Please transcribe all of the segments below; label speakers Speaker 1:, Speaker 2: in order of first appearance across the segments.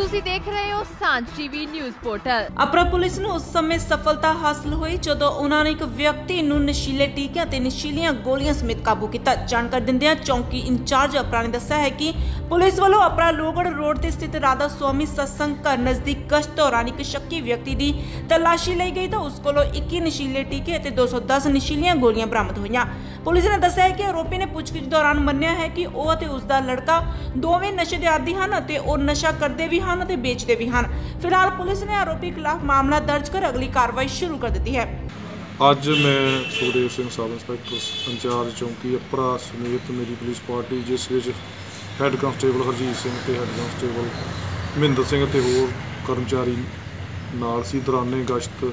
Speaker 1: ਤੁਸੀਂ ਦੇਖ ਰਹੇ ਹੋ Sanjh TV news portal.
Speaker 2: Apra police ਨੂੰ ਉਸ ਸਮੇਂ ਸਫਲਤਾ ਹਾਸਲ ਹੋਈ ਜਦੋਂ ਉਹਨਾਂ ਨੇ ਇੱਕ ਵਿਅਕਤੀ ਨੂੰ ਨਸ਼ੀਲੇ ਟੀਕਿਆਂ ਤੇ ਨਸ਼ੀਲੀਆਂ ਗੋਲੀਆਂ ਸਮੇਤ ਕਾਬੂ ਕੀਤਾ। ਜਾਣਕਾਰੀ ਦਿੰਦਿਆਂ ਚੌਂਕੀ ਇੰਚਾਰਜ ਅਪਰਾ ਨੇ ਦੱਸਿਆ ਹੈ ਕਿ ਪੁਲਿਸ ਵੱਲੋਂ ਅਪਰਾ ਲੋਗੜ ਰੋਡ ਤੇ ਸਥਿਤ ਰਾਧਾ ਸੁਆਮੀ ਸਤਸੰਗ ਘਰ ਨਜ਼ਦੀਕ ਗਸ਼ਤ ਦੌਰਾਨ ਇੱਕ ਸ਼ੱਕੀ ਵਿਅਕਤੀ ਦੀ ਤਲਾਸ਼ੀ ਲਈ ਗਈ ਤਾਂ ਉਸ ਕੋਲੋਂ 21 ਨਸ਼ੀਲੇ ਟੀਕੇ ਅਤੇ 210 ਨਸ਼ੀਲੀਆਂ ਗੋਲੀਆਂ ਬਰਾਮਦ ਹੋਈਆਂ। ਪੁਲਿਸ ਨੇ ਦੱਸਿਆ ਹੈ ਕਿ ਆਰੋਪੀ ਨੇ ਪੁੱਛਗਿੱਛ ਦੌਰਾਨ ਮੰਨਿਆ ਹੈ ਕਿ ਉਹ ਅਤੇ ਉਸ ਦਾ ਲੜਕਾ ਦੋਵੇਂ ਨਸ਼ੇ ਦੇ ਆਦੀ ਹਨ ਅਤੇ ਉਹ ਨਸ਼ਾ ਕਰਦੇ ਵੀ ਹਨ ਅਤੇ ਵੇਚਦੇ ਵੀ ਹਨ। ਫਿਲਹਾਲ ਪੁਲਿਸ ਨੇ ਆਰੋਪੀ ਖਿਲਾਫ ਮਾਮਲਾ ਦਰਜ ਕਰ ਅਗਲੀ ਕਾਰਵਾਈ ਸ਼ੁਰੂ ਕਰ ਦਿੱਤੀ ਹੈ।
Speaker 3: ਅੱਜ ਮੈਂ Sukhdev Singh sub inspector incharge ਚੌਂਕੀ ਅਪਰਾ ਸਮੇਤ ਮੇਰੀ ਪੁਲਿਸ ਪਾਰਟੀ, ਜਿਸ ਵਿੱਚ ਹੈੱਡ ਕਾਂਸਟੇਬਲ ਹਰਜੀਤ ਸਿੰਘ ਤੇ ਹੈੱਡ ਕਾਂਸਟੇਬਲ ਮਹਿੰਦਰ ਸਿੰਘ ਅਤੇ ਹੋਰ ਕਰਮਚਾਰੀ ਨਾਲ ਸੀ। ਦੌਰਾਨੇ ਗਸ਼ਤ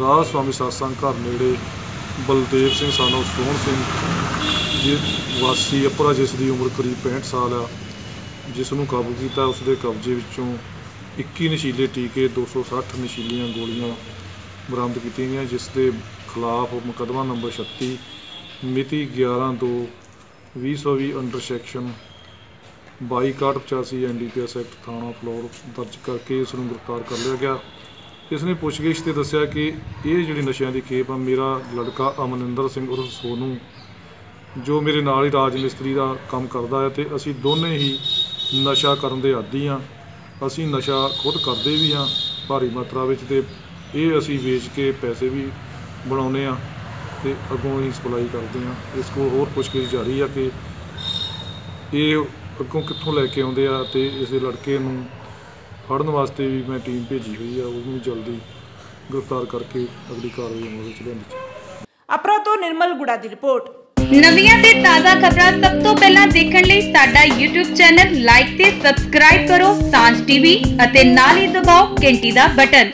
Speaker 3: ਰਾਹ ਸਵਾਮੀ ਸਤਸੰਗ ਘਰ ਨੇੜੇ ਬਲਦੇਵ ਸਿੰਘ ਸਾਨੋ, ਸੋਹਣ ਸਿੰਘ, ਜੀ ਵਾਸੀ ਅਪਰਾ ਜਿਸ ਦੀ ਉਮਰ ਕਰੀਬ 65 ਸਾਲ ਆ, ਜਿਸ ਨੂੰ ਕਾਬੂ ਕੀਤਾ ਉਸ ਦੇ ਕਬਜ਼ੇ ਵਿੱਚੋਂ 21 ਨਸ਼ੀਲੇ ਟੀਕੇ 260 ਨਸ਼ੀਲੀਆਂ ਗੋਲੀਆਂ ਬਰਾਮਦ ਕੀਤੀਆਂ ਗਈਆਂ, ਜਿਸ ਦੇ ਖਿਲਾਫ ਮੁਕੱਦਮਾ ਨੰਬਰ 36 ਮਿਤੀ 11 2 2020 ਅੰਡਰ ਸੈਕਸ਼ਨ 2285 ਐਨਡੀਪੀਐਸ ਐਕਟ ਥਾਣਾ ਫਲੋਰ ਦਰਜ ਕਰਕੇ ਇਸ ਨੂੰ ਗ੍ਰਿਫਤਾਰ ਕਰ ਲਿਆ ਗਿਆ। ਇਸ ਨੇ ਪੁੱਛਗਿੱਛ ਤੇ ਦੱਸਿਆ ਕਿ ਇਹ ਜਿਹੜੀ ਨਸ਼ਿਆਂ ਦੀ ਖੇਪ ਆ, ਮੇਰਾ ਲੜਕਾ ਅਮਨਿੰਦਰ ਸਿੰਘ ਉਰਫ ਸੋਨੂੰ, ਜੋ ਮੇਰੇ ਨਾਲ ਹੀ ਰਾਜ ਮਿਸਤਰੀ ਦਾ ਕੰਮ ਕਰਦਾ ਹੈ ਤੇ ਅਸੀਂ ਦੋਨੇ ਹੀ ਨਸ਼ਾ ਕਰਨ ਦੇ ਆਦੀ ਹਾਂ। ਅਸੀਂ ਨਸ਼ਾ ਖੁਦ ਕਰਦੇ ਵੀ ਹਾਂ, ਭਾਰੀ ਮਾਤਰਾ ਵਿੱਚ ਤੇ ਇਹ ਅਸੀਂ ਵੇਚ ਕੇ ਪੈਸੇ ਵੀ ਬਣਾਉਂਦੇ ਆ ਤੇ ਅੱਗੋਂ ਹੀ ਸਪਲਾਈ ਕਰਦੇ ਆ ਇਸ ਕੋਲ ਹੋਰ ਪੁੱਛਗਿੱਛ ਜਾਰੀ ਆ ਕਿ ਇਹ ਅੱਗੋਂ ਕਿੱਥੋਂ ਲੈ ਕੇ ਆਉਂਦੇ ਆ ਤੇ ਇਸ ਲੜਕੇ ਨੂੰ ਫੜਨ ਵਾਸਤੇ ਵੀ ਮੈਂ ਟੀਮ ਭੇਜੀ ਹੋਈ ਆ ਉਹਨੂੰ ਜਲਦੀ ਗ੍ਰਿਫਤਾਰ ਕਰਕੇ ਅਗਲੀ ਕਾਰਵਾਈ ਅਮਲ ਵਿੱਚ ਲਿਆਂਦੀ
Speaker 2: ਅਪਰਾ ਤੋਂ ਨਿਰਮਲ ਗੁੜਾ ਦੀ ਰਿਪੋਰਟ।
Speaker 4: ਨਵੀਆਂ ਤੇ ਤਾਜ਼ਾ ਖਬਰਾਂ ਸਭ ਤੋਂ ਪਹਿਲਾਂ ਦੇਖਣ ਲਈ ਸਾਡਾ YouTube ਚੈਨਲ ਲਾਈਕ ਤੇ ਸਬਸਕ੍ਰਾਈਬ ਕਰੋ ਸਾਂਝ ਟੀਵੀ ਅਤੇ ਨਾਲ ਹੀ ਦਬਾਓ ਘੰਟੀ ਦਾ ਬਟਨ।